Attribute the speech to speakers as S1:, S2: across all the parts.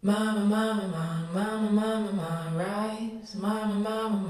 S1: Mama, mama, mama, mama, mama, mama, rise. Mama, mama, mama,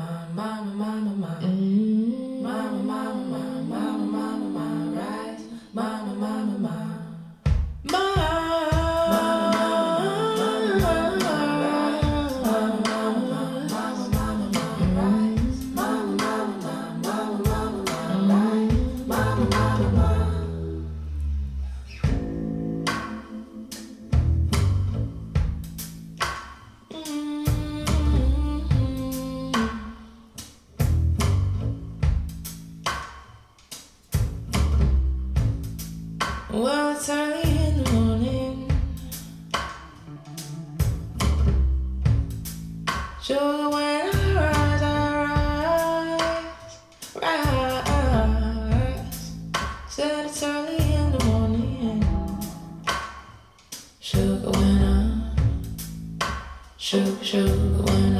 S1: Well, it's early in the morning. When I rise, I rise, rise. Said it's early in the morning. Sugar, when I, sugar, sugar, when I.